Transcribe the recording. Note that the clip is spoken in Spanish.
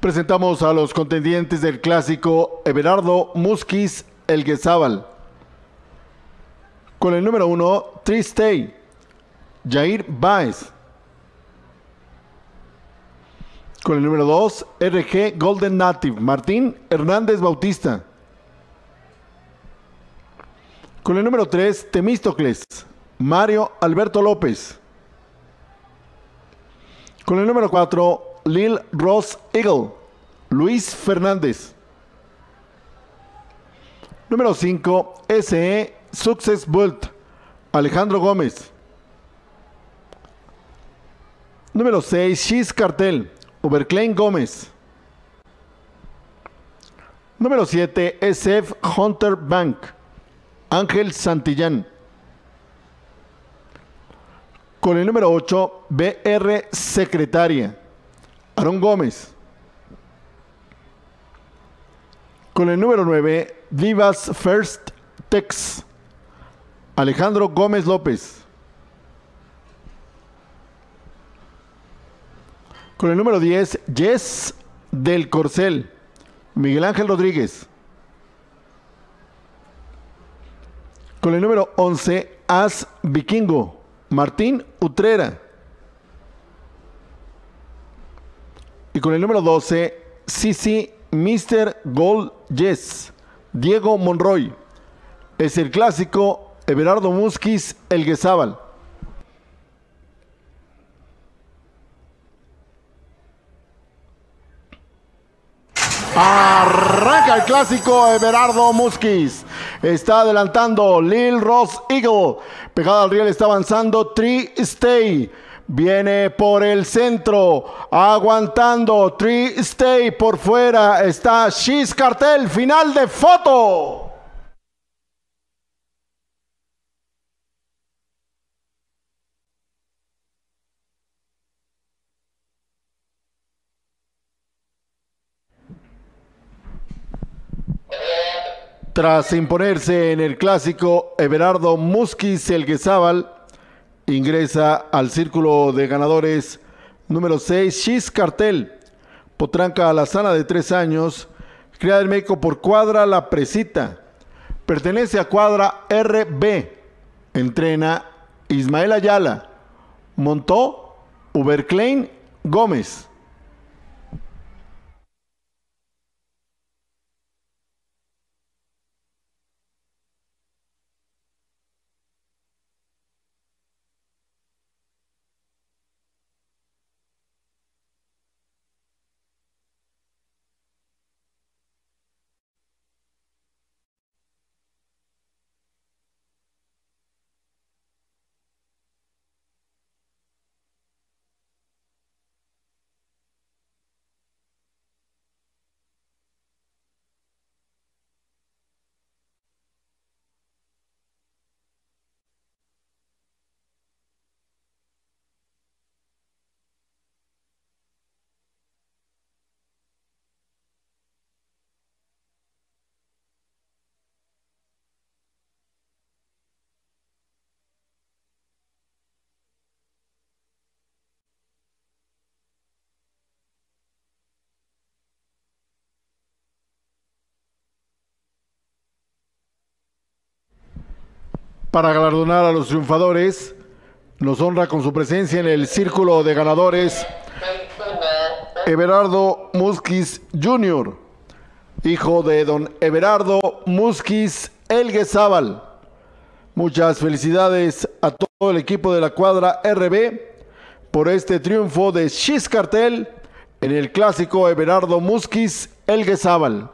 Presentamos a los contendientes del clásico Everardo Musquiz Elguezábal. Con el número 1, Tristey, Jair Baez. Con el número 2, RG Golden Native, Martín Hernández Bautista. Con el número 3, Temístocles, Mario Alberto López. Con el número 4, Lil Ross Eagle, Luis Fernández. Número 5, SE Success Bult, Alejandro Gómez. Número 6, She's Cartel, Uberclain Gómez. Número 7, SF Hunter Bank, Ángel Santillán. Con el número 8, BR Secretaria, Aarón Gómez. Con el número 9, Vivas First Tex, Alejandro Gómez López. Con el número 10, Yes del Corcel, Miguel Ángel Rodríguez. Con el número 11, As Vikingo, Martín Utrera. Y con el número 12, Sisi Mr. Gold Yes, Diego Monroy. Es el clásico Everardo Musquiz Elguezábal. Arranca el clásico Everardo Musquiz. Está adelantando Lil Ross Eagle. Pegada al riel está avanzando Tree Stay. Viene por el centro, aguantando. Tree Stay por fuera. Está She's Cartel. Final de foto. Tras imponerse en el clásico, Everardo Musquiz Elguezábal ingresa al círculo de ganadores número 6, She's Cartel. Potranca Alazana de 3 años, criada en México por Cuadra La Presita. Pertenece a Cuadra RB. Entrena Ismael Ayala. Montó Uberclain Gómez. Para galardonar a los triunfadores, nos honra con su presencia en el círculo de ganadores Everardo Musquiz Jr., hijo de don Everardo Musquiz Elguezábal. Muchas felicidades a todo el equipo de la cuadra RB por este triunfo de Shiz Cartel en el clásico Everardo Musquiz Elguezábal.